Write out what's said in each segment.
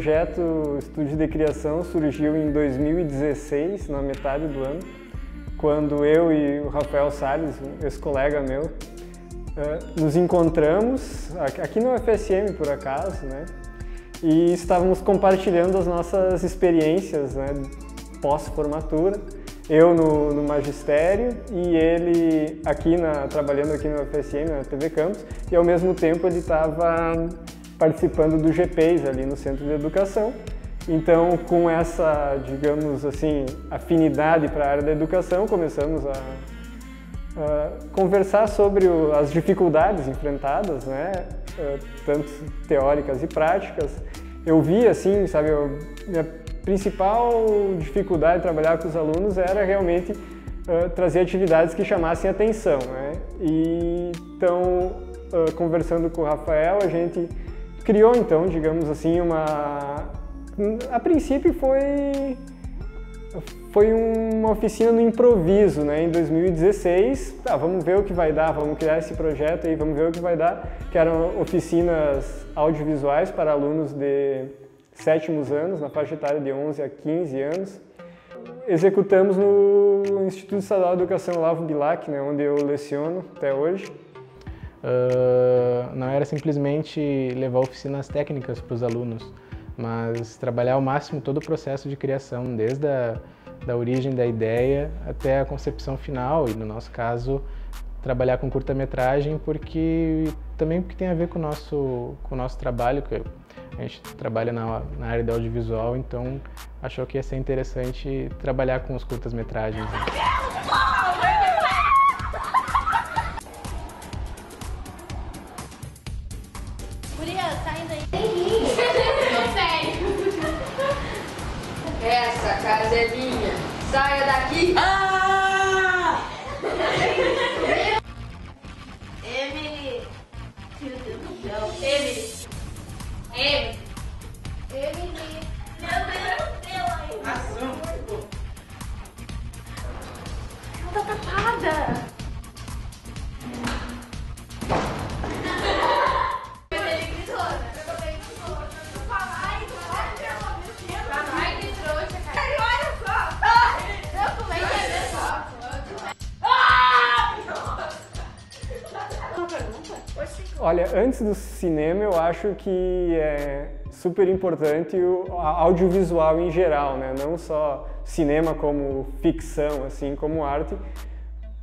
projeto Estúdio de Criação surgiu em 2016, na metade do ano, quando eu e o Rafael Salles, um ex-colega meu, eh, nos encontramos aqui no FSM por acaso, né? E estávamos compartilhando as nossas experiências né, pós-formatura. Eu no, no, magistério e ele aqui na, trabalhando aqui no FSM, na TV Campus, e ao mesmo tempo ele estava participando do GPs ali no Centro de Educação. Então, com essa, digamos assim, afinidade para a área da educação, começamos a uh, conversar sobre o, as dificuldades enfrentadas, né, uh, tanto teóricas e práticas. Eu vi assim, sabe, minha principal dificuldade de trabalhar com os alunos era realmente uh, trazer atividades que chamassem atenção, né? E então, conversando com o Rafael, a gente criou então, digamos assim, uma a princípio foi foi uma oficina no improviso, né? Em 2016, tá, vamos ver o que vai dar, vamos criar esse projeto aí, vamos ver o que vai dar, que eram oficinas audiovisuais para alunos de sétimos anos, na faixa etária de 11 a 15 anos. Executamos no Instituto Estadual de Educação Lavo Bilac, né, onde eu leciono até hoje. Uh, não era simplesmente levar oficinas técnicas para os alunos, mas trabalhar ao máximo todo o processo de criação, desde a da origem da ideia até a concepção final e no nosso caso trabalhar com curta-metragem porque também porque tem a ver com o nosso com o nosso trabalho que a gente trabalha na, na área do audiovisual então achou que ia ser interessante trabalhar com os curtas-metragens. Né? Casa é minha. Saia daqui. Ah! Emily. Meu Deus do céu. Emily. Emily. Emily. Meu Deus do céu. Ação. Ela tá tapada. Olha, antes do cinema, eu acho que é super importante o audiovisual em geral, né? Não só cinema como ficção, assim, como arte,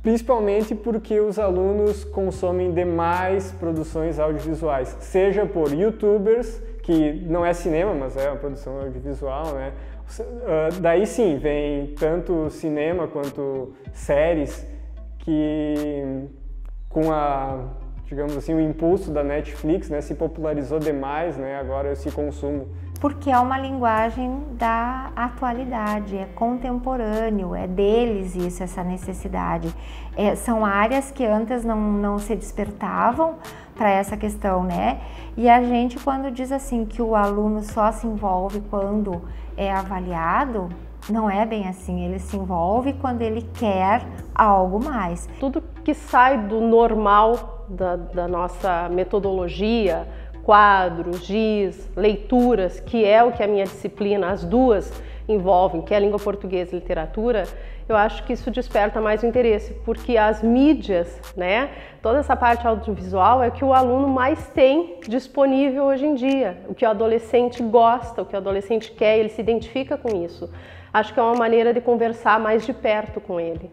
principalmente porque os alunos consomem demais produções audiovisuais, seja por youtubers, que não é cinema, mas é uma produção audiovisual, né? Ah, daí sim, vem tanto cinema quanto séries que com a digamos assim, o impulso da Netflix, né, se popularizou demais, né, agora esse consumo. Porque é uma linguagem da atualidade, é contemporâneo, é deles isso, essa necessidade. É, são áreas que antes não, não se despertavam para essa questão, né? E a gente, quando diz assim que o aluno só se envolve quando é avaliado, não é bem assim, ele se envolve quando ele quer algo mais. Tudo que sai do normal da, da nossa metodologia, quadros, giz, leituras, que é o que a minha disciplina, as duas envolvem, que é a língua portuguesa e literatura, eu acho que isso desperta mais o interesse, porque as mídias, né, toda essa parte audiovisual é o que o aluno mais tem disponível hoje em dia, o que o adolescente gosta, o que o adolescente quer, ele se identifica com isso acho que é uma maneira de conversar mais de perto com ele.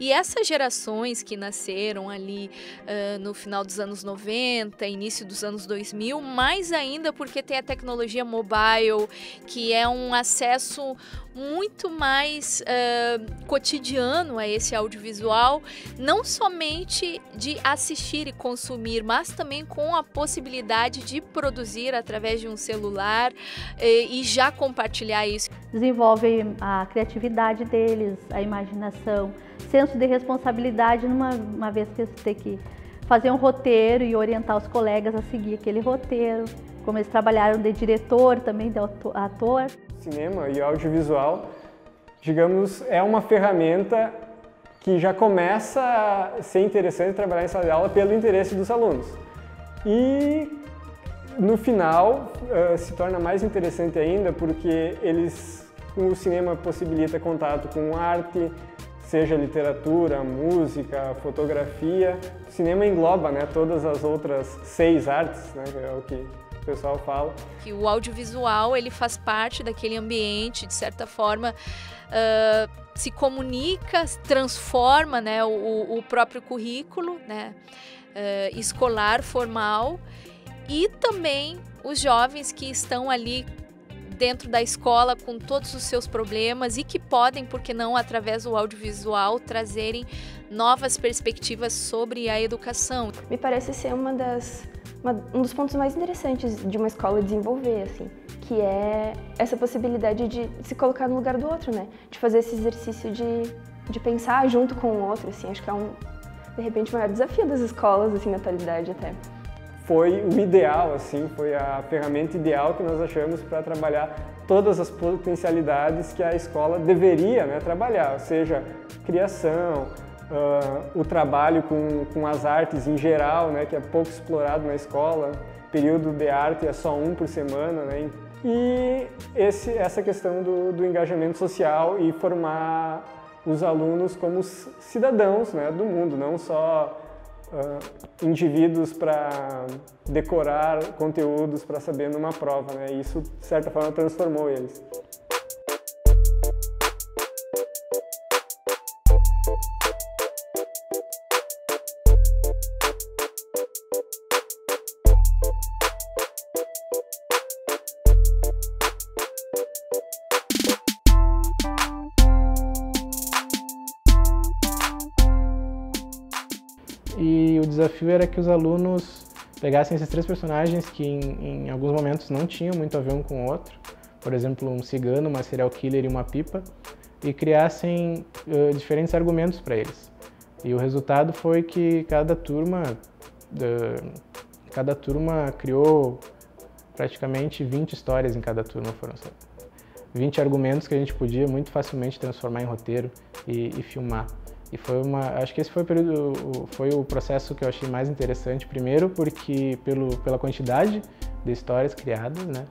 E essas gerações que nasceram ali uh, no final dos anos 90, início dos anos 2000, mais ainda porque tem a tecnologia mobile, que é um acesso muito mais uh, cotidiano a esse audiovisual, não somente de assistir e consumir, mas também com a possibilidade de produzir através de um celular uh, e já compartilhar isso. Desenvolve a criatividade deles, a imaginação, senso de responsabilidade, numa uma vez que você tem que fazer um roteiro e orientar os colegas a seguir aquele roteiro, como eles trabalharam de diretor, também de ator cinema e audiovisual, digamos, é uma ferramenta que já começa a ser interessante trabalhar em sala de aula pelo interesse dos alunos. E no final uh, se torna mais interessante ainda porque eles, o cinema possibilita contato com arte, seja literatura, música, fotografia. O cinema engloba né, todas as outras seis artes, né, é o que o pessoal fala. Que o audiovisual ele faz parte daquele ambiente, de certa forma, uh, se comunica, transforma né, o, o próprio currículo né, uh, escolar, formal, e também os jovens que estão ali dentro da escola com todos os seus problemas e que podem, porque não, através do audiovisual, trazerem novas perspectivas sobre a educação. Me parece ser uma das, uma, um dos pontos mais interessantes de uma escola desenvolver, assim, que é essa possibilidade de se colocar no lugar do outro, né? De fazer esse exercício de, de pensar junto com o outro, assim, acho que é um, de repente, o maior desafio das escolas, assim, na atualidade até foi o ideal, assim, foi a ferramenta ideal que nós achamos para trabalhar todas as potencialidades que a escola deveria né, trabalhar, seja criação, uh, o trabalho com, com as artes em geral, né, que é pouco explorado na escola, período de arte é só um por semana, né, e esse, essa questão do, do engajamento social e formar os alunos como cidadãos né, do mundo, não só uh, indivíduos para decorar conteúdos para saber numa prova, né? E isso, de certa forma, transformou eles. Desafio era que os alunos pegassem esses três personagens que em, em, alguns momentos não tinham muito a ver um com o outro, por exemplo, um cigano, uma serial killer e uma pipa, e criassem uh, diferentes argumentos para eles. E o resultado foi que cada turma, uh, cada turma criou praticamente 20 histórias em cada turma foram 20 argumentos que a gente podia muito facilmente transformar em roteiro e, e filmar. E foi uma, acho que esse foi o período, foi o processo que eu achei mais interessante, primeiro porque pelo, pela quantidade de histórias criadas, né?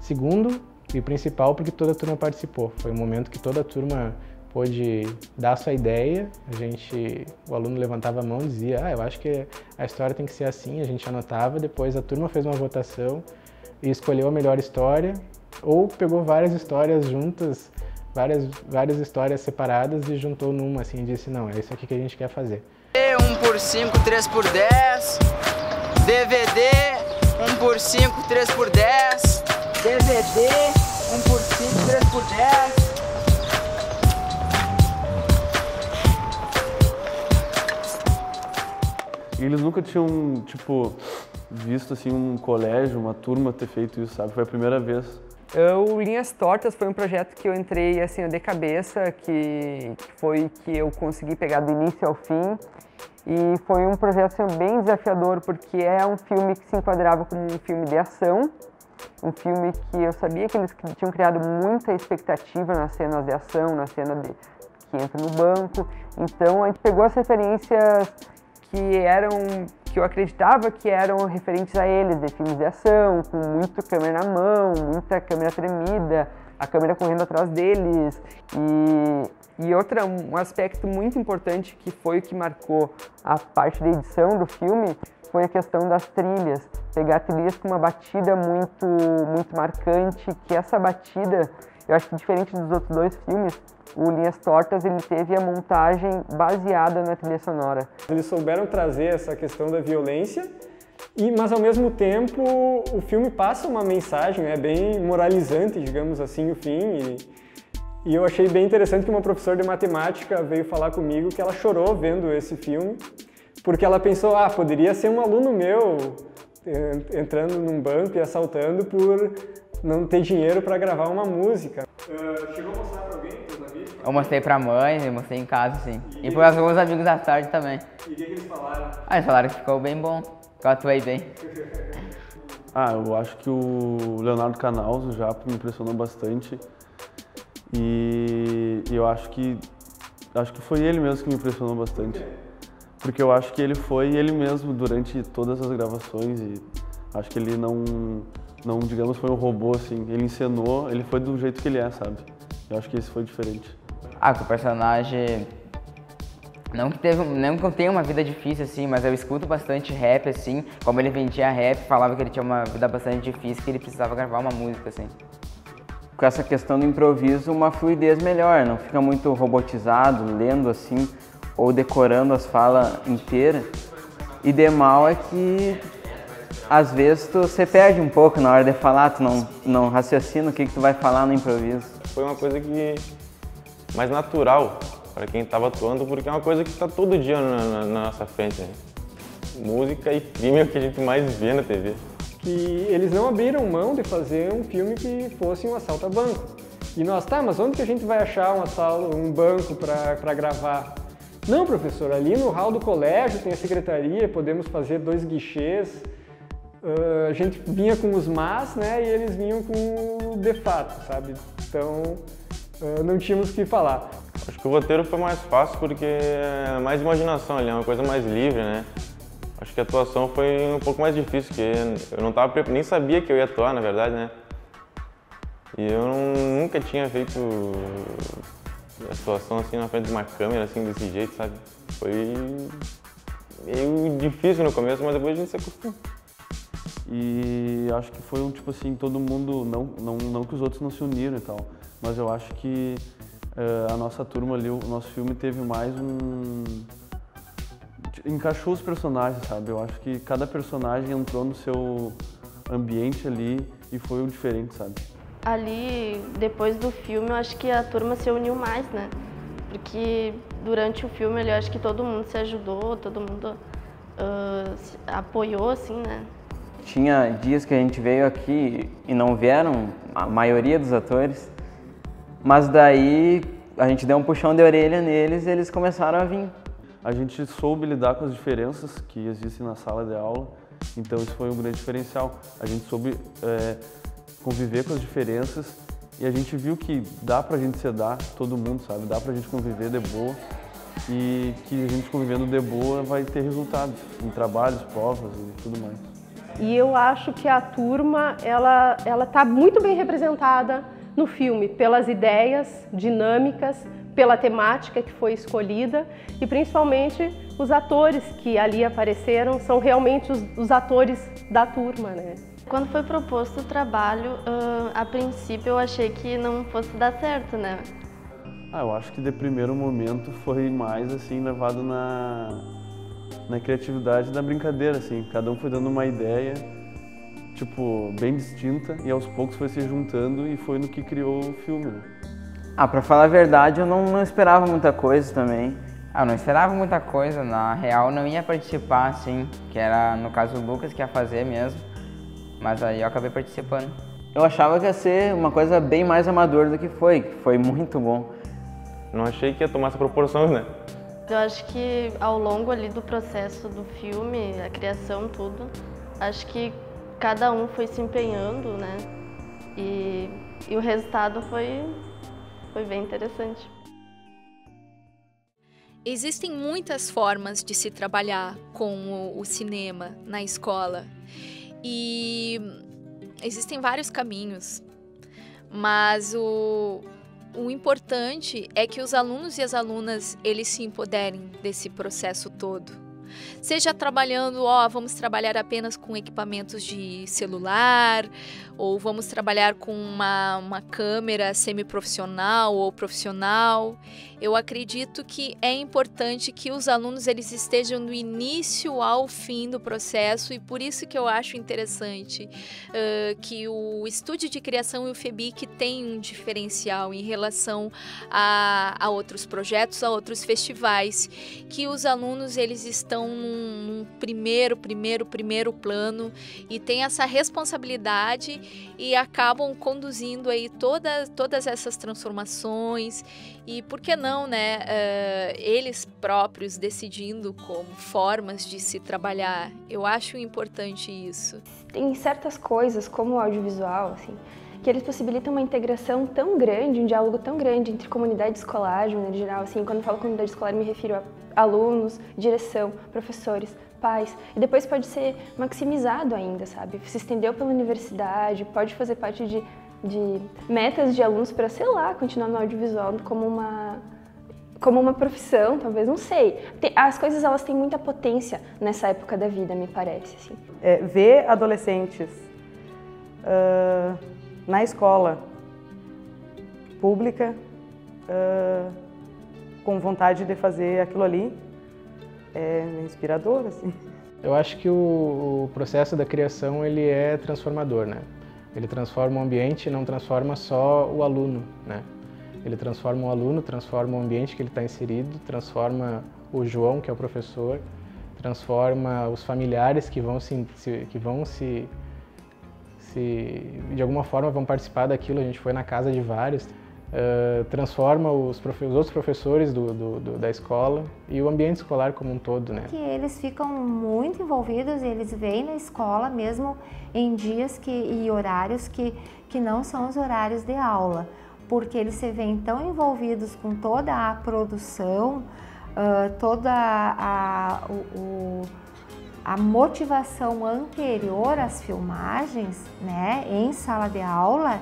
Segundo e principal porque toda a turma participou. Foi um momento que toda a turma pôde dar sua ideia. A gente, o aluno levantava a mão e dizia: "Ah, eu acho que a história tem que ser assim". A gente anotava, depois a turma fez uma votação e escolheu a melhor história ou pegou várias histórias juntas várias, várias histórias separadas e juntou numa assim e disse, não, é isso aqui que a gente quer fazer. 1 por 5, 3 por 10, DVD, 1 por 5, 3 por 10, DVD, 1 por 5, 3 por 10. Eles nunca tinham, tipo, visto assim um colégio, uma turma ter feito isso, sabe? Foi a primeira vez. O Linhas Tortas foi um projeto que eu entrei assim de cabeça, que, foi que eu consegui pegar do início ao fim. E foi um projeto assim, bem desafiador, porque é um filme que se enquadrava como um filme de ação, um filme que eu sabia que eles tinham criado muita expectativa nas cenas de ação, na cena de, que entra no banco. Então a gente pegou as referências que eram que eu acreditava que eram referentes a eles, de filmes de ação, com muito câmera na mão, muita câmera tremida, a câmera correndo atrás deles. E, e outra, um aspecto muito importante que foi o que marcou a parte da edição do filme foi a questão das trilhas. Pegar trilhas com uma batida muito, muito marcante, que essa batida, eu acho que diferente dos outros dois filmes, o Linhas Tortas ele teve a montagem baseada na trilha sonora. Eles souberam trazer essa questão da violência, e, mas ao mesmo tempo o filme passa uma mensagem né, bem moralizante, digamos assim, o fim. E, e eu achei bem interessante que uma professora de matemática veio falar comigo que ela chorou vendo esse filme, porque ela pensou, ah, poderia ser um aluno meu entrando num banco e assaltando por não ter dinheiro para gravar uma música. Uh, chegou a mostrar para alguém, para amigos? Eu mostrei para a mãe, eu mostrei em casa, sim. E, e para alguns amigos da tarde também. E o que, que eles falaram? Ah, eles falaram que ficou bem bom, que eu atuei bem. ah, eu acho que o Leonardo Canals, o Japa, me impressionou bastante. E eu acho que acho que foi ele mesmo que me impressionou bastante. Porque eu acho que ele foi ele mesmo durante todas as gravações e Acho que ele não, não, digamos, foi um robô, assim. Ele encenou, ele foi do jeito que ele é, sabe? Eu acho que esse foi diferente. Ah, que o personagem não que, teve, não que eu tenha uma vida difícil, assim, mas eu escuto bastante rap, assim. Como ele vendia rap, falava que ele tinha uma vida bastante difícil, que ele precisava gravar uma música, assim. Com essa questão do improviso, uma fluidez melhor, não fica muito robotizado, lendo assim, ou decorando as falas inteiras. E de mal é que às vezes tu se perde um pouco na hora de falar, tu não, não raciocina o que, que tu vai falar no improviso. Foi uma coisa que mais natural para quem estava atuando, porque é uma coisa que está todo dia na, na, na, nossa frente. Né? Música e filme é o que a gente mais vê na TV. Que eles não abriram mão de fazer um filme que fosse um assalto a banco. E nós, tá, mas onde que a gente vai achar um assalto, um banco para gravar? Não, professor, ali no hall do colégio tem a secretaria, podemos fazer dois guichês. Uh, a gente vinha com os mas, né, e eles vinham com o de fato, sabe? Então, uh, não tínhamos que falar. Acho que o roteiro foi mais fácil porque é mais imaginação ali, é uma coisa mais livre, né? Acho que a atuação foi um pouco mais difícil, porque eu não tava nem sabia que eu ia atuar, na verdade, né? E eu não, nunca tinha feito atuação assim na frente de uma câmera, assim, desse jeito, sabe? Foi meio difícil no começo, mas depois a gente se acostuma. E acho que foi um tipo assim, todo mundo, não, não, não que os outros não se uniram e tal, mas eu acho que uh, a nossa turma ali, o nosso filme teve mais um. Encaixou os personagens, sabe? Eu acho que cada personagem entrou no seu ambiente ali e foi o diferente, sabe? Ali, depois do filme, eu acho que a turma se uniu mais, né? Porque durante o filme, eu acho que todo mundo se ajudou, todo mundo uh, se apoiou, assim, né? Tinha dias que a gente veio aqui e não vieram a maioria dos atores, mas daí a gente deu um puxão de orelha neles e eles começaram a vir. A gente soube lidar com as diferenças que existem na sala de aula, então isso foi um grande diferencial. A gente soube é, conviver com as diferenças e a gente viu que dá pra gente se dar, todo mundo sabe, dá pra gente conviver de boa e que a gente convivendo de boa vai ter resultados em trabalhos, provas e tudo mais. E eu acho que a turma, ela está muito bem representada no filme pelas ideias dinâmicas, pela temática que foi escolhida e principalmente os atores que ali apareceram são realmente os, os atores da turma, né? Quando foi proposto o trabalho, uh, a princípio eu achei que não fosse dar certo, né? Ah, eu acho que de primeiro momento foi mais assim levado na na criatividade da brincadeira, assim. Cada um foi dando uma ideia tipo, bem distinta e aos poucos foi se juntando e foi no que criou o filme. Né? Ah, pra falar a verdade, eu não, não esperava muita coisa também. Ah, não esperava muita coisa, na real não ia participar, assim, que era, no caso, o Lucas que ia fazer mesmo, mas aí eu acabei participando. Eu achava que ia ser uma coisa bem mais amadora do que foi, que foi muito bom. Não achei que ia tomar essa proporção, né? Eu acho que ao longo ali do processo do filme, a criação, tudo, acho que cada um foi se empenhando, né? E, e o resultado foi, foi bem interessante. Existem muitas formas de se trabalhar com o, cinema na escola e existem vários caminhos, mas o, o importante é que os alunos e as alunas eles se empoderem desse processo todo. Seja trabalhando, ó, vamos trabalhar apenas com equipamentos de celular, ou vamos trabalhar com uma, uma câmera semiprofissional ou profissional. Eu acredito que é importante que os alunos eles estejam do início ao fim do processo e por isso que eu acho interessante uh, que o estúdio de criação e o FEBIC tem um diferencial em relação a, a outros projetos, a outros festivais, que os alunos eles estão num, num primeiro, primeiro, primeiro plano e tem essa responsabilidade e acabam conduzindo aí toda, todas essas transformações e por que não, né, uh, eles próprios decidindo como formas de se trabalhar. Eu acho importante isso. Tem certas coisas, como o audiovisual, assim, que eles possibilitam uma integração tão grande, um diálogo tão grande entre comunidade escolar, de maneira geral, assim, quando eu falo comunidade escolar me refiro a alunos, direção, professores, pais, e depois pode ser maximizado ainda, sabe? Se estendeu pela universidade, pode fazer parte de, de metas de alunos para, sei lá, continuar no audiovisual como uma como uma profissão, talvez, não sei. As coisas elas têm muita potência nessa época da vida, me parece. Assim. É, ver adolescentes uh, na escola pública uh, com vontade de fazer aquilo ali é inspirador, assim. Eu acho que o, o processo da criação ele é transformador, né? Ele transforma o ambiente, não transforma só o aluno, né? Ele transforma o aluno, transforma o ambiente que ele está inserido, transforma o João, que é o professor, transforma os familiares que vão se, que vão se, se de alguma forma vão participar daquilo. A gente foi na casa de vários. Uh, transforma os, os, outros professores do, do, do, da escola e o ambiente escolar como um todo, né? Que eles ficam muito envolvidos, eles vêm na escola mesmo em dias que, e horários que, que não são os horários de aula porque eles se veem tão envolvidos com toda a produção, uh, toda a, o, a motivação anterior às filmagens, né, em sala de aula,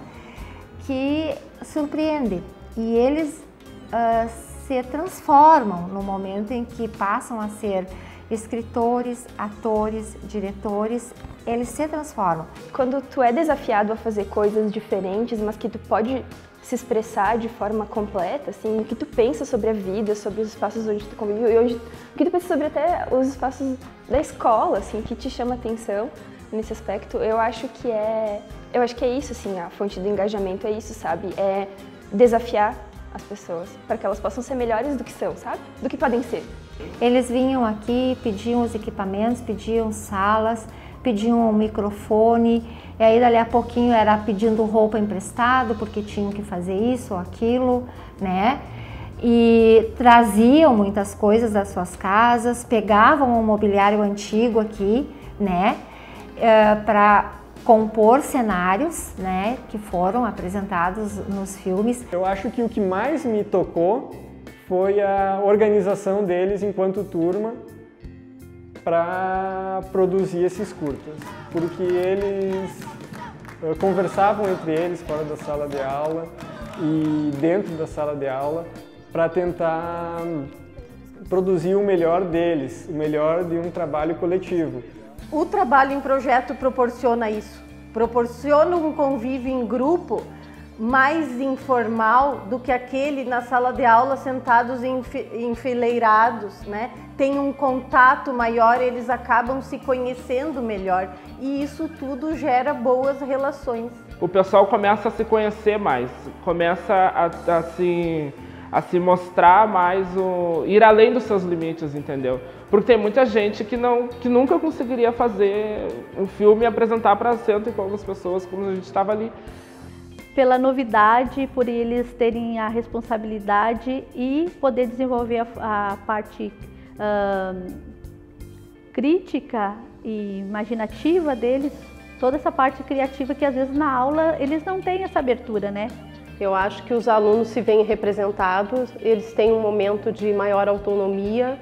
que surpreende. E eles uh, se transformam no momento em que passam a ser escritores, atores, diretores, eles se transformam. Quando tu é desafiado a fazer coisas diferentes, mas que tu pode se expressar de forma completa, assim, o que tu pensa sobre a vida, sobre os espaços onde tu convive e onde, o que tu pensa sobre até os espaços da escola, assim, que te chama atenção nesse aspecto, eu acho que é, eu acho que é isso, assim, a fonte do engajamento é isso, sabe? É desafiar as pessoas para que elas possam ser melhores do que são, sabe? Do que podem ser. Eles vinham aqui, pediam os equipamentos, pediam salas, pediam um microfone, e aí dali a pouquinho era pedindo roupa emprestado, porque tinham que fazer isso ou aquilo, né? E traziam muitas coisas das suas casas, pegavam um mobiliário antigo aqui, né? É, para compor cenários, né? Que foram apresentados nos filmes. Eu acho que o que mais me tocou foi a organização deles enquanto turma para produzir esses curtas, porque eles uh, conversavam entre eles fora da sala de aula e dentro da sala de aula para tentar produzir o melhor deles, o melhor de um trabalho coletivo. O trabalho em projeto proporciona isso, proporciona um convívio em grupo mais informal do que aquele na sala de aula sentados enfileirados, né? Tem um contato maior, eles acabam se conhecendo melhor e isso tudo gera boas relações. O pessoal começa a se conhecer mais, começa a, a se a se mostrar mais, o, ir além dos seus limites, entendeu? Porque tem muita gente que não que nunca conseguiria fazer um filme e apresentar para cento e poucas pessoas como a gente estava ali pela novidade, por eles terem a responsabilidade e poder desenvolver a, a parte uh, crítica e imaginativa deles, toda essa parte criativa que às vezes na aula eles não têm essa abertura, né? Eu acho que os alunos se veem representados, eles têm um momento de maior autonomia,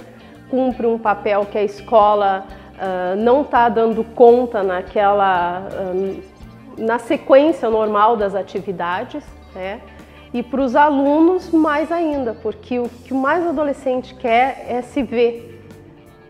cumpre um papel que a escola uh, não está dando conta naquela uh, na sequência normal das atividades, né? E para os alunos, mais ainda, porque o que o mais adolescente quer é se ver.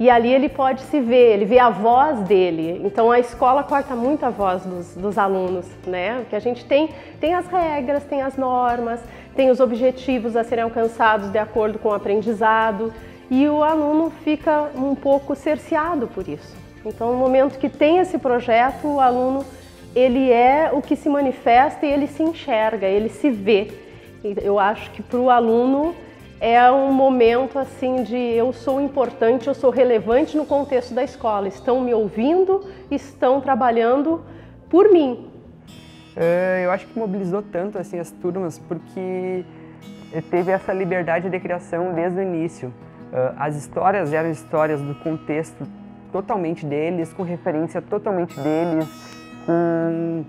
E ali ele pode se ver, ele vê a voz dele. Então a escola corta muito a voz dos, dos alunos, né? Porque a gente tem, tem as regras, tem as normas, tem os objetivos a serem alcançados de acordo com o aprendizado. E o aluno fica um pouco cerceado por isso. Então, no momento que tem esse projeto, o aluno ele é o que se manifesta e ele se enxerga, ele se vê. Eu acho que para o aluno é um momento assim de eu sou importante, eu sou relevante no contexto da escola. Estão me ouvindo, estão trabalhando por mim. É, eu acho que mobilizou tanto assim as turmas porque teve essa liberdade de criação desde o início. É, as histórias eram histórias do contexto totalmente deles, com referência totalmente deles com,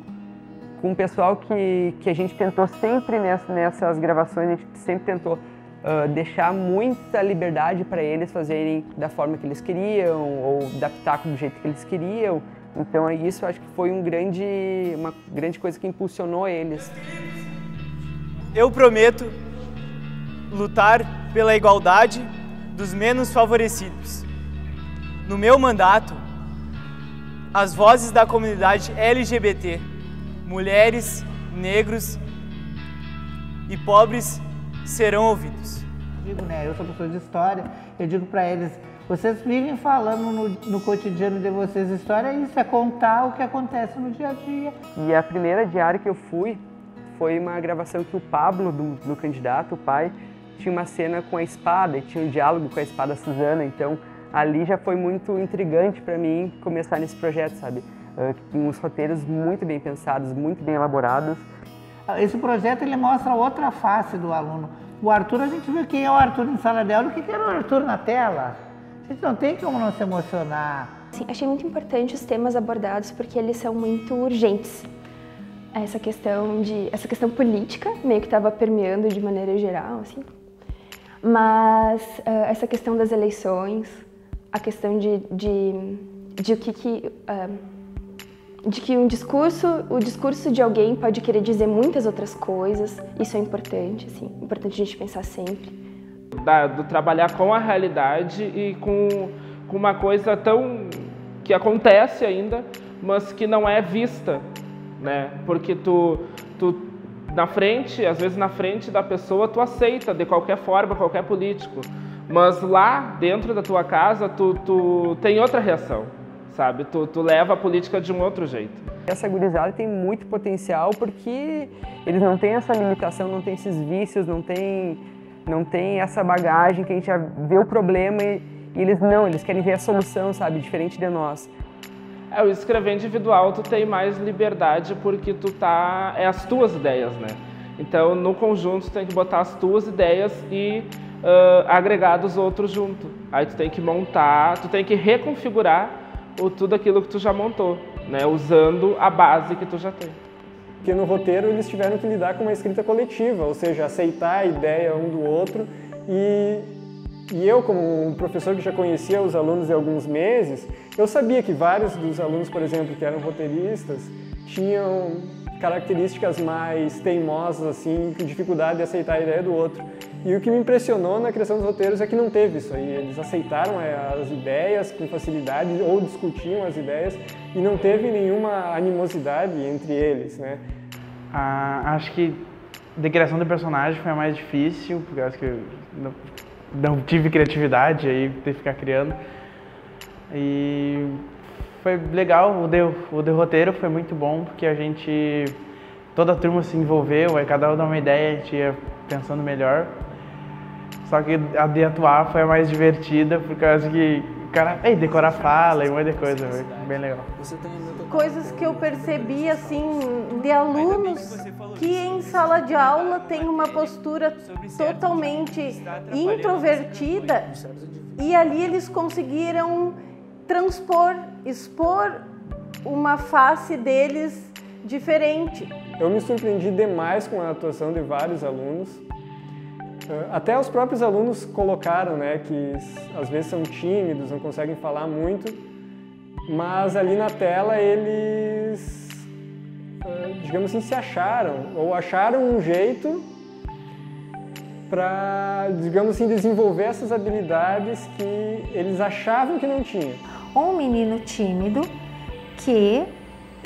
com o pessoal que, que a gente tentou sempre nessa, nessas gravações, a gente sempre tentou uh, deixar muita liberdade para eles fazerem da forma que eles queriam ou adaptar do jeito que eles queriam. Então é isso acho que foi um grande, uma grande coisa que impulsionou eles. Eu prometo lutar pela igualdade dos menos favorecidos. No meu mandato, as vozes da comunidade LGBT, mulheres, negros e pobres serão ouvidos. Digo, né, eu sou professor de história, eu digo para eles, vocês vivem falando no, no, cotidiano de vocês história, isso é contar o que acontece no dia a dia. E a primeira diária que eu fui foi uma gravação que o Pablo, do, do candidato, o pai, tinha uma cena com a espada e tinha um diálogo com a espada Suzana, então ali já foi muito intrigante para mim começar nesse projeto, sabe? Uh, com uns roteiros muito bem pensados, muito bem elaborados. Esse projeto ele mostra outra face do aluno. O Arthur, a gente viu quem é o Arthur em sala de aula e o que era o Arthur na tela. A gente não tem como não se emocionar. Sim, achei muito importante os temas abordados porque eles são muito urgentes. Essa questão de essa questão política meio que estava permeando de maneira geral, assim. Mas uh, essa questão das eleições, a questão de, de, de o que, que uh, de que um discurso, o discurso de alguém pode querer dizer muitas outras coisas. Isso é importante, assim, importante a gente pensar sempre. Da, do trabalhar com a realidade e com, com uma coisa tão que acontece ainda, mas que não é vista, né? Porque tu, tu na frente, às vezes na frente da pessoa, tu aceita de qualquer forma qualquer político, mas lá dentro da tua casa tu, tu tem outra reação sabe? Tu, tu leva a política de um outro jeito. Essa gurizada tem muito potencial porque eles não têm essa limitação, não têm esses vícios, não tem, não tem essa bagagem que a gente já vê o problema e, e eles não, eles querem ver a solução, sabe? Diferente de nós. É, o escrever individual tu tem mais liberdade porque tu tá... é as tuas ideias, né? Então, no conjunto, tu tem que botar as tuas ideias e uh, agregar dos outros junto. Aí tu tem que montar, tu tem que reconfigurar ou tudo aquilo que tu já montou, né? usando a base que tu já tem. Porque no roteiro eles tiveram que lidar com uma escrita coletiva, ou seja, aceitar a ideia um do outro e, e eu, como um professor que já conhecia os alunos há alguns meses, eu sabia que vários dos alunos, por exemplo, que eram roteiristas, tinham características mais teimosas, assim, dificuldade de aceitar a ideia do outro. E o que me impressionou na criação dos roteiros é que não teve isso aí. Eles aceitaram é, as ideias com facilidade ou discutiam as ideias e não teve nenhuma animosidade entre eles, né? Ah, acho que de criação do personagem foi a mais difícil, porque acho que não, não tive criatividade aí de ficar criando. E foi legal, o de, o de roteiro foi muito bom, porque a gente, toda a turma se envolveu, aí cada um dá uma ideia, a gente ia pensando melhor. Só que a de atuar foi a mais divertida, por causa que o cara, ei, decorar fala e um monte de coisa, foi bem legal. Coisas que eu percebi, assim, de alunos que em sala de aula tem uma postura totalmente introvertida e ali eles conseguiram transpor, expor uma face deles diferente. Eu me surpreendi demais com a atuação de vários alunos. Até os próprios alunos colocaram, né, que às vezes são tímidos, não conseguem falar muito, mas ali na tela eles, eh, digamos assim, se acharam, ou acharam um jeito para, digamos assim, desenvolver essas habilidades que eles achavam que não tinham. Um menino tímido que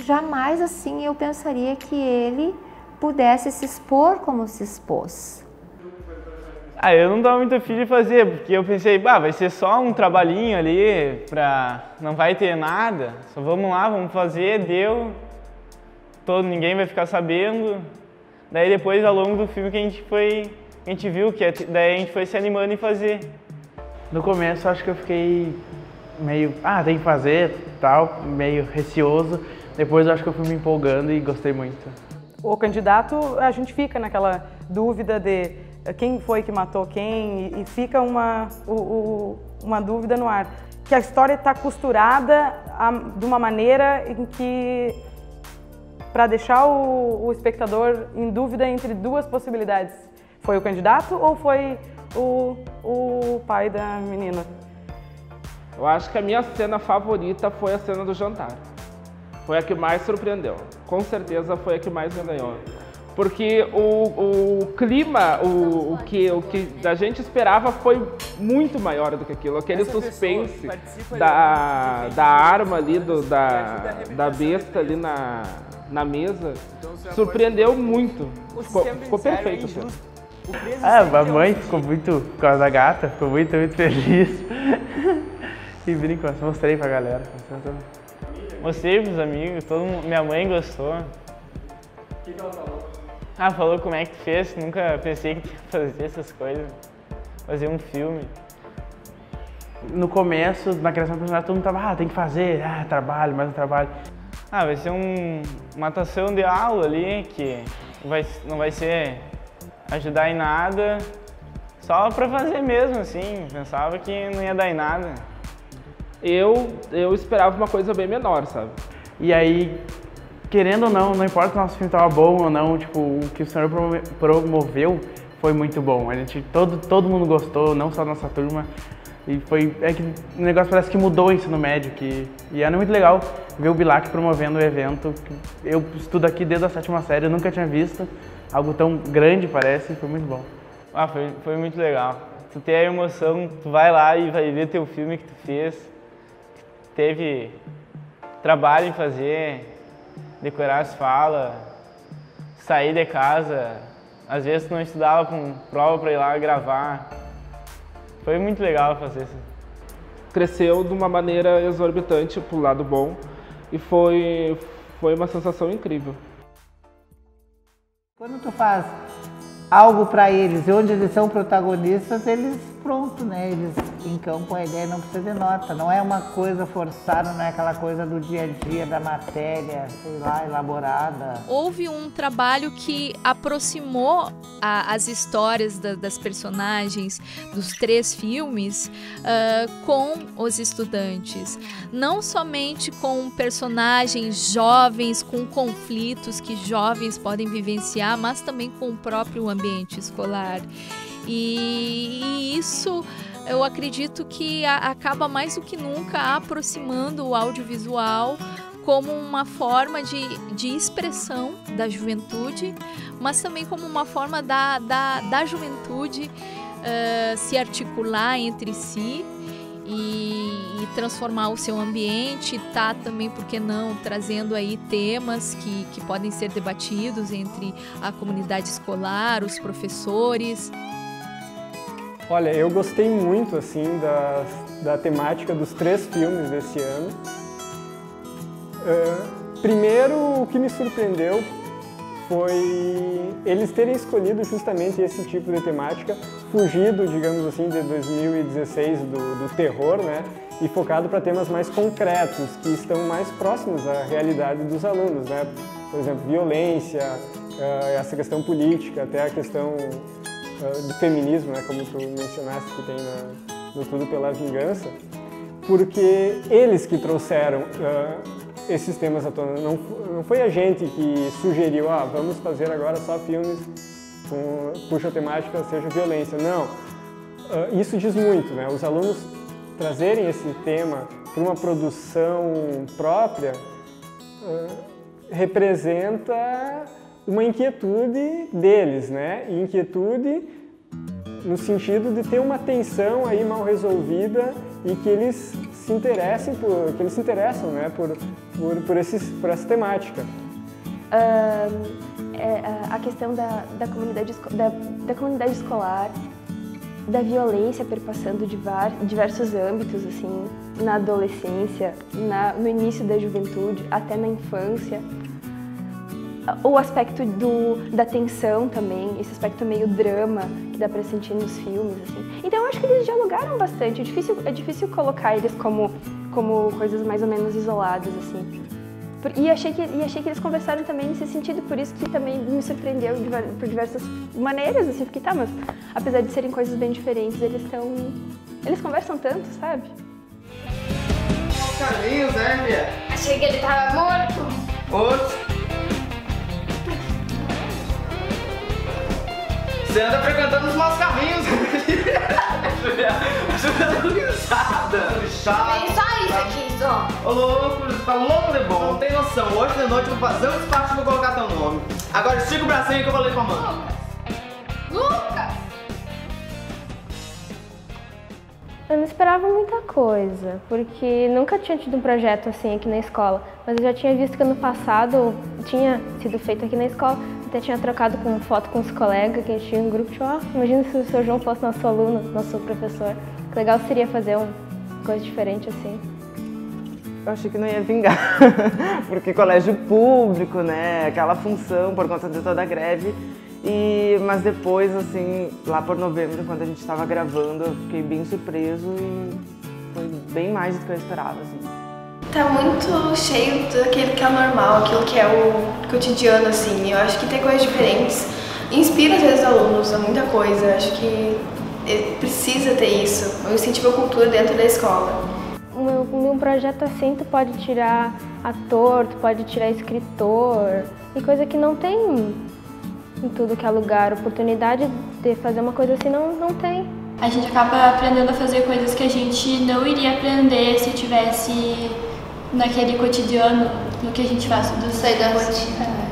jamais assim eu pensaria que ele pudesse se expor como se expôs. Ah, eu não dava muito fim de fazer, porque eu pensei, bah, vai ser só um trabalhinho ali, pra... não vai ter nada, só vamos lá, vamos fazer, deu, todo, ninguém vai ficar sabendo. Daí depois, ao longo do filme, que a gente foi, a gente viu que daí a gente foi se animando em fazer. No começo, acho que eu fiquei meio, ah, tem que fazer, tal, meio receoso. Depois, acho que eu fui me empolgando e gostei muito. O candidato, a gente fica naquela dúvida de quem foi que matou quem e fica uma, o, o, uma dúvida no ar. Que a história está costurada a, de uma maneira em que para deixar o, o espectador em dúvida entre duas possibilidades? Foi o candidato ou foi o, o pai da menina? Eu acho que a minha cena favorita foi a cena do jantar. Foi a que mais surpreendeu. Com certeza foi a que mais me ganhou. Porque o, o clima, o, o, que, o que a gente esperava foi muito maior do que aquilo. Aquele suspense da, da arma ali, do, da, da besta ali na, na mesa, surpreendeu muito. Ficou, ficou perfeito. Assim. Ah, a mãe ficou muito, por causa da gata, ficou muito, muito feliz. e brincou, mostrei pra galera. Mostrei pros amigos, todo mundo, minha mãe gostou. O que, que ela falou? Ah, falou como é que fez, nunca pensei que ia fazer essas coisas. Fazer um filme. No começo, na criação do personagem, todo mundo tava, ah, tem que fazer, ah, trabalho, mais um trabalho. Ah, vai ser um, uma atuação de aula ali, que vai, não vai ser ajudar em nada, só pra fazer mesmo, assim. Pensava que não ia dar em nada. Eu, eu esperava uma coisa bem menor, sabe? E aí, querendo ou não, não importa se o nosso filme estava bom ou não, tipo, o que o senhor promoveu foi muito bom. A gente, todo, todo mundo gostou, não só a nossa turma. E foi, é que o negócio parece que mudou o ensino médio, que, e é muito legal ver o Bilac promovendo o evento. Eu estudo aqui desde a sétima série, eu nunca tinha visto algo tão grande, parece, foi muito bom. Ah, foi, foi muito legal. Tu tem a emoção, tu vai lá e vai ver teu filme que tu fez. Teve trabalho em fazer, decorar as falas, sair de casa. Às vezes não estudava com prova para ir lá gravar. Foi muito legal fazer isso. Cresceu de uma maneira exorbitante pro lado bom e foi, foi uma sensação incrível. Quando tu faz algo para eles e onde eles são protagonistas, eles pronto, né? Eles encampam a ideia, não precisa de nota. Não é uma coisa forçada, não é aquela coisa do dia a dia, da matéria, sei lá, elaborada. Houve um trabalho que aproximou a, as histórias da, das personagens dos três filmes uh, com os estudantes. Não somente com personagens jovens, com conflitos que jovens podem vivenciar, mas também com o próprio ambiente escolar. E, e isso eu acredito que a, acaba mais do que nunca aproximando o audiovisual como uma forma de, de expressão da juventude, mas também como uma forma da, da, da juventude uh, se articular entre si e, e, transformar o seu ambiente, tá também, por que não, trazendo aí temas que, que podem ser debatidos entre a comunidade escolar, os professores. Olha, eu gostei muito assim da, da temática dos três filmes desse ano. Uh, primeiro, o que me surpreendeu foi eles terem escolhido justamente esse tipo de temática, fugido, digamos assim, de 2016 do, do terror, né? E focado para temas mais concretos, que estão mais próximos à realidade dos alunos, né? Por exemplo, violência, uh, essa questão política, até a questão do feminismo, né, como tu mencionaste que tem na, no Tudo pela Vingança, porque eles que trouxeram uh, esses temas à tona. Não, não foi a gente que sugeriu, ah, vamos fazer agora só filmes com puxa temática seja violência. Não, uh, isso diz muito, né? Os alunos trazerem esse tema para uma produção própria uh, representa uma inquietude deles, né? Inquietude no sentido de ter uma tensão aí mal resolvida e que eles se interessem por, que eles se interessam, né? Por, por, por, esses, por essa temática. Uh, é, a questão da, da, comunidade, da, da comunidade escolar, da violência perpassando diversos âmbitos, assim, na adolescência, na, no início da juventude, até na infância o aspecto do, da tensão também, esse aspecto meio drama que dá pra sentir nos filmes, assim. Então eu acho que eles dialogaram bastante, é difícil, é difícil colocar eles como, como coisas mais ou menos isoladas, assim. E achei, que, e achei que eles conversaram também nesse sentido, por isso que também me surpreendeu por diversas maneiras, assim, porque tá, mas apesar de serem coisas bem diferentes, eles estão... Eles conversam tanto, sabe? Carlinhos, né, Mia? Achei que ele tava morto. Oxe, Juliana tá frequentando os maus caminhos. Dando risada. Chato. Tem só isso aqui, só. Ô louco, tá louco de bom. Não tem noção. Hoje de noite eu vou fazer um espaço e vou colocar teu nome. Agora estica o bracinho que eu falei com a mão. Lucas! Eu não esperava muita coisa, porque nunca tinha tido um projeto assim aqui na escola, mas eu já tinha visto que ano passado tinha sido feito aqui na escola, até tinha trocado com foto com os colegas, que a gente tinha um grupo, tipo, ah, imagina se o seu João fosse nosso aluno, nosso professor, que legal seria fazer uma coisa diferente assim. Eu achei que não ia vingar, porque colégio público, né, aquela função por conta de toda a greve, e, mas depois, assim, lá por novembro, quando a gente estava gravando, eu fiquei bem surpreso e foi bem mais do que eu esperava, assim. Tá muito cheio daquilo que é o normal, aquilo que é o cotidiano, assim. Eu acho que tem coisas diferentes. Inspira, às vezes, os alunos a muita coisa. Eu acho que precisa ter isso. Um incentivo à cultura dentro da escola. Um projeto assim, tu pode tirar ator, tu pode tirar escritor, e coisa que não tem em tudo que é lugar. Oportunidade de fazer uma coisa assim não, não tem. A gente acaba aprendendo a fazer coisas que a gente não iria aprender se tivesse naquele cotidiano, no que a gente faz do sair da rotina.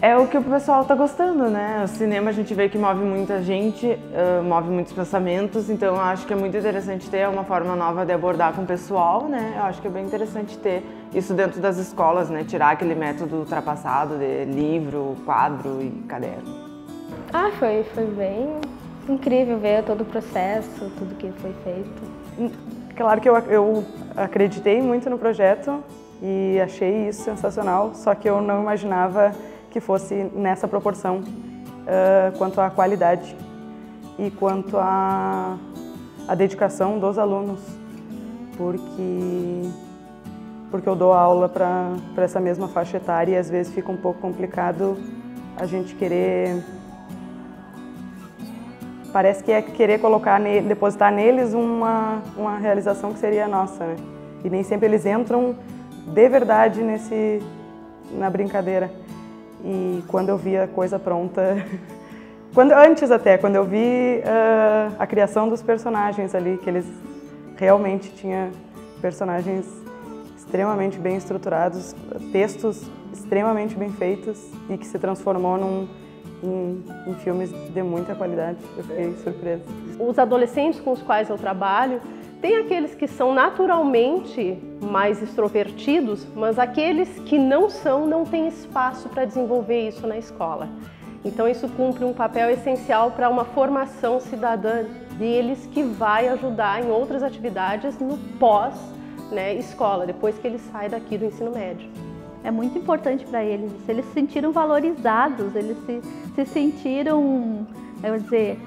É o que o pessoal tá gostando, né? O cinema a gente vê que move muita gente, uh, move muitos pensamentos, então eu acho que é muito interessante ter uma forma nova de abordar com o pessoal, né? Eu acho que é bem interessante ter isso dentro das escolas, né? Tirar aquele método ultrapassado de livro, quadro e caderno. Ah, foi, foi bem incrível ver todo o processo, tudo que foi feito. Claro que eu, eu acreditei muito no projeto e achei isso sensacional, só que eu não imaginava que fosse nessa proporção uh, quanto à qualidade e quanto à, à dedicação dos alunos, porque porque eu dou aula para essa mesma faixa etária e às vezes fica um pouco complicado a gente querer parece que é querer colocar depositar neles uma uma realização que seria nossa, né? E nem sempre eles entram de verdade nesse na brincadeira. E quando eu vi a coisa pronta, quando, antes até, quando eu vi uh, a criação dos personagens ali, que eles realmente tinham personagens extremamente bem estruturados, textos extremamente bem feitos e que se transformou num, em, em, filmes de muita qualidade. Eu fiquei surpresa. Os adolescentes com os quais eu trabalho, tem aqueles que são naturalmente mais extrovertidos, mas aqueles que não são não têm espaço para desenvolver isso na escola. Então isso cumpre um papel essencial para uma formação cidadã deles que vai ajudar em outras atividades no pós né, escola, depois que ele sai daqui do ensino médio. É muito importante para eles, eles se sentiram valorizados, eles se, se sentiram, eu vou dizer,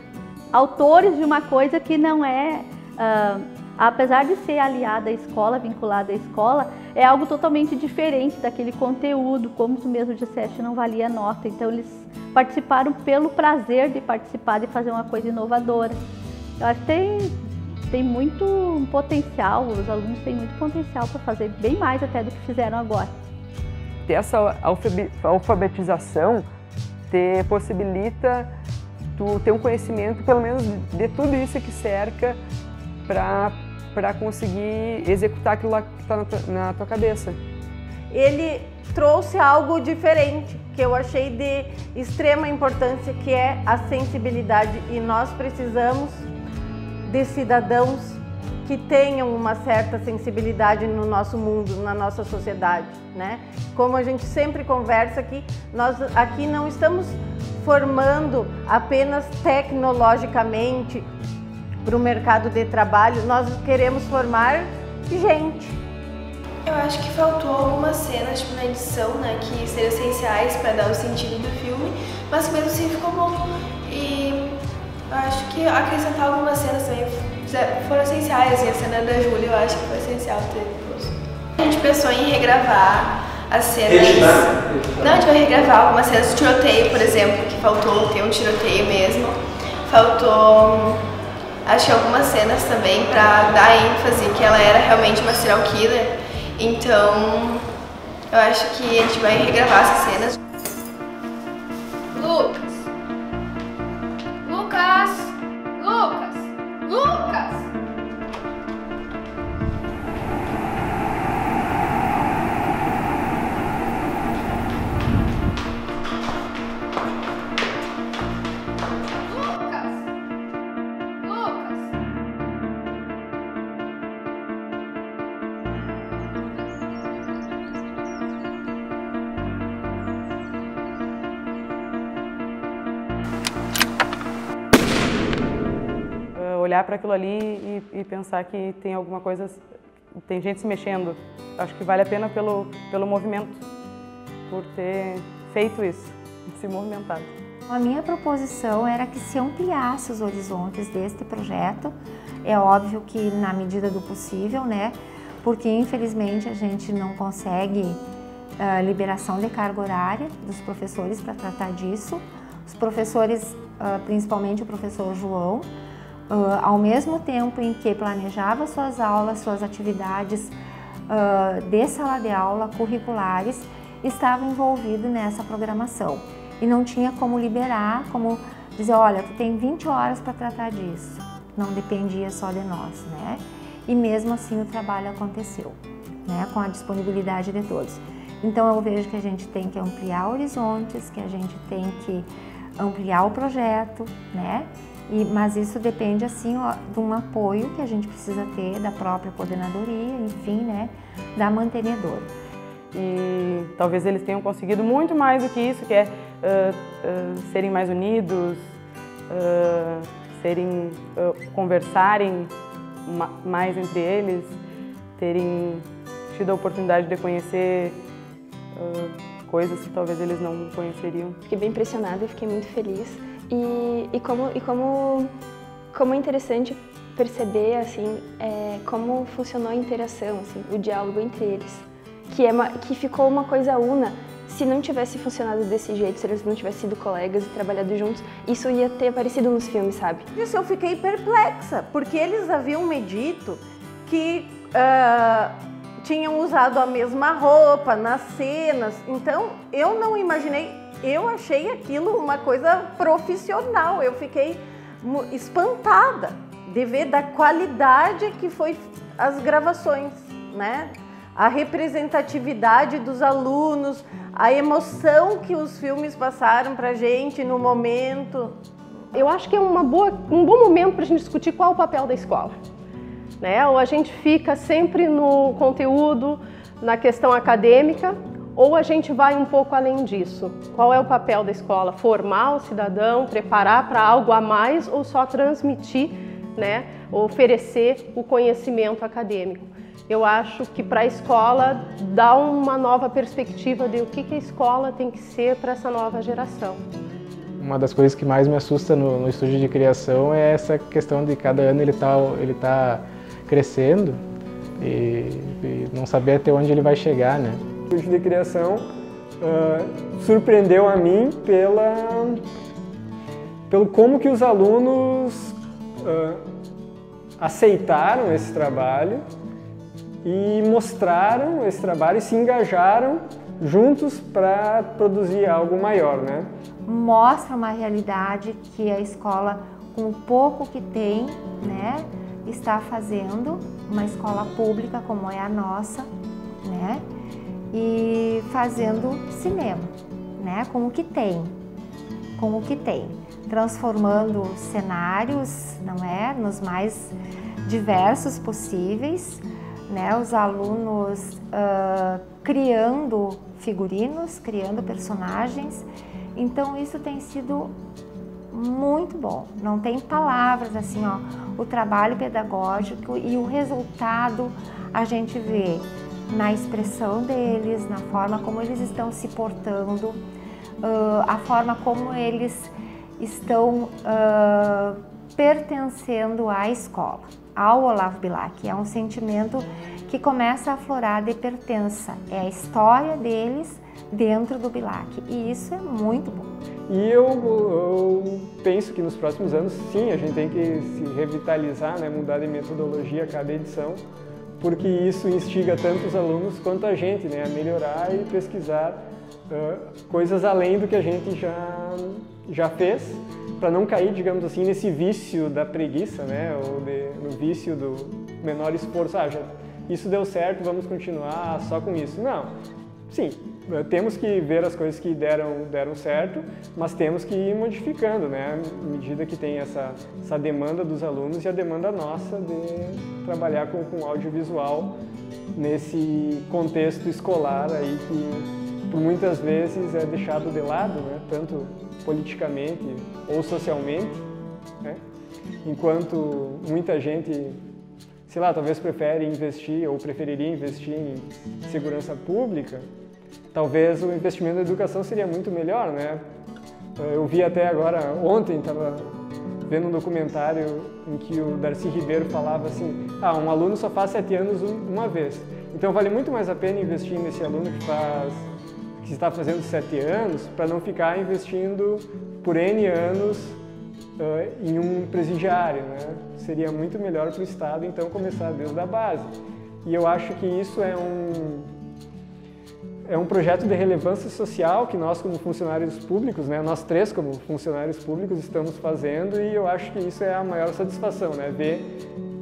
autores de uma coisa que não é uh, apesar de ser aliada à escola, vinculada à escola, é algo totalmente diferente daquele conteúdo, como tu mesmo disseste, não valia nota. Então eles participaram pelo prazer de participar, de fazer uma coisa inovadora. Eu acho que tem, tem muito potencial, os alunos têm muito potencial para fazer bem mais até do que fizeram agora. Ter essa alfabetização te possibilita tu ter um conhecimento, pelo menos, de tudo isso que cerca para conseguir executar aquilo lá que está na, na tua cabeça. Ele trouxe algo diferente que eu achei de extrema importância, que é a sensibilidade. E nós precisamos de cidadãos que tenham uma certa sensibilidade no nosso mundo, na nossa sociedade, né? Como a gente sempre conversa aqui, nós aqui não estamos formando apenas tecnologicamente para o mercado de trabalho, nós queremos formar gente. Eu acho que faltou algumas cenas tipo, na edição, né, que seriam essenciais para dar o sentido do filme, mas mesmo assim ficou bom. E acho que acrescentar algumas cenas também foram essenciais, e a cena da Júlia eu acho que foi essencial ter posto. A gente pensou em regravar as cenas. Não, a gente vai regravar algumas cenas de tiroteio, por exemplo, que faltou ter um tiroteio mesmo. Faltou Achei algumas cenas também pra dar ênfase que ela era realmente uma serial killer. Então, eu acho que a gente vai regravar essas cenas. Lucas, Lucas! Olhar para aquilo ali e, e, pensar que tem alguma coisa, tem gente se mexendo. Acho que vale a pena pelo, pelo movimento, por ter feito isso, se movimentado. A minha proposição era que se ampliasse os horizontes deste projeto, é óbvio que na medida do possível, né? Porque infelizmente a gente não consegue uh, liberação de carga horária dos professores para tratar disso. Os professores, uh, principalmente o professor João, uh, ao mesmo tempo em que planejava suas aulas, suas atividades de sala de aula curriculares, estava envolvido nessa programação e não tinha como liberar, como dizer, olha, tu tem 20 horas para tratar disso. Não dependia só de nós, né? E mesmo assim o trabalho aconteceu, né? Com a disponibilidade de todos. Então eu vejo que a gente tem que ampliar horizontes, que a gente tem que ampliar o projeto, né? E, mas isso depende assim ó, de um apoio que a gente precisa ter da própria coordenadoria, enfim, né, da mantenedora. E talvez eles tenham conseguido muito mais do que isso, que é uh, uh, serem mais unidos, uh, serem, conversarem mais entre eles, terem tido a oportunidade de conhecer coisas que talvez eles não conheceriam. Fiquei bem impressionada e fiquei muito feliz. E, e, como, e como, como é interessante perceber assim, é, como funcionou a interação, assim, o diálogo entre eles, que, é uma, que ficou uma coisa una se não tivesse funcionado desse jeito, se eles não tivessem sido colegas e trabalhado juntos, isso ia ter aparecido nos filmes, sabe? Isso eu fiquei perplexa, porque eles haviam me dito que uh, tinham usado a mesma roupa nas cenas, então eu não imaginei, eu achei aquilo uma coisa profissional, eu fiquei espantada de ver da qualidade que foi as gravações, né? a representatividade dos alunos, a emoção que os filmes passaram para gente no momento. Eu acho que é uma boa, um bom momento para a gente discutir qual é o papel da escola. Né? Ou a gente fica sempre no conteúdo, na questão acadêmica, ou a gente vai um pouco além disso. Qual é o papel da escola? Formar o cidadão, preparar para algo a mais ou só transmitir, né? oferecer o conhecimento acadêmico? eu acho que para a escola dá uma nova perspectiva de o que, que a escola tem que ser para essa nova geração. Uma das coisas que mais me assusta no, no estúdio de criação é essa questão de cada ano ele está ele tá crescendo e, e, não saber até onde ele vai chegar, né? O estúdio de criação uh, surpreendeu a mim pela, pelo como que os alunos uh, aceitaram esse trabalho e mostraram esse trabalho e se engajaram juntos para produzir algo maior, né? Mostra uma realidade que a escola, com o pouco que tem, né, está fazendo, uma escola pública como é a nossa, né, e fazendo cinema, né, com o que tem, com o que tem, transformando cenários, não é, nos mais diversos possíveis, né, os alunos uh, criando figurinos, criando personagens. Então isso tem sido muito bom. Não tem palavras assim, ó. O trabalho pedagógico e o resultado a gente vê na expressão deles, na forma como eles estão se portando, uh, a forma como eles estão uh, pertencendo à escola ao Olavo Bilac. É um sentimento que começa a aflorar de pertença. É a história deles dentro do Bilac. E isso é muito bom. E eu, eu, penso que nos próximos anos, sim, a gente tem que se revitalizar, né, mudar de metodologia a cada edição, porque isso instiga tanto os alunos quanto a gente né, a melhorar e pesquisar uh, coisas além do que a gente já, já fez para não cair, digamos assim, nesse vício da preguiça, né? Ou de, no vício do menor esforço. Ah, já, isso deu certo, vamos continuar só com isso. Não. Sim, temos que ver as coisas que deram, deram certo, mas temos que ir modificando, né? À medida que tem essa, essa demanda dos alunos e a demanda nossa de trabalhar com, com audiovisual nesse contexto escolar aí que por muitas vezes é deixado de lado, né? Tanto politicamente ou socialmente, né? enquanto muita gente, sei lá, talvez prefere investir ou preferiria investir em segurança pública, talvez o investimento na educação seria muito melhor, né? Eu vi até agora, ontem, estava vendo um documentário em que o Darcy Ribeiro falava assim, ah, um aluno só faz sete anos uma vez. Então vale muito mais a pena investir nesse aluno que faz que está fazendo sete anos para não ficar investindo por N anos uh, em um presidiário, né? Seria muito melhor para o Estado então começar desde a base. E eu acho que isso é um é um projeto de relevância social que nós como funcionários públicos, né, nós três como funcionários públicos estamos fazendo e eu acho que isso é a maior satisfação, né, ver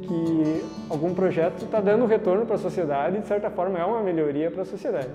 que algum projeto está dando retorno para a sociedade e de certa forma é uma melhoria para a sociedade.